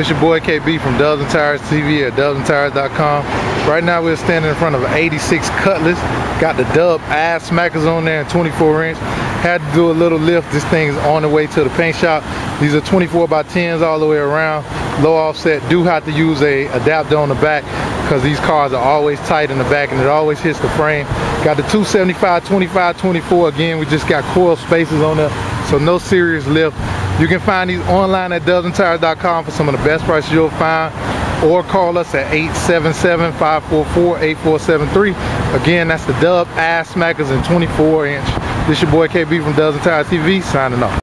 This your boy KB from and Tires TV at dubsandtires.com. Right now we're standing in front of an 86 Cutlass. Got the dub Azzsmackas on there in 24 inch. Had to do a little lift. This thing is on the way to the paint shop. These are 24 by 10s all the way around. Low offset. Do have to use a adapter on the back because these cars are always tight in the back and it always hits the frame. Got the 275, 25, 24. Again, we just got coil spacers on there, so no serious lift. You can find these online at dubsandtires.com for some of the best prices you'll find or call us at 877-544-8473. Again, that's the Dub Azzsmackas in 24 inch. This your boy KB from Tires TV signing off.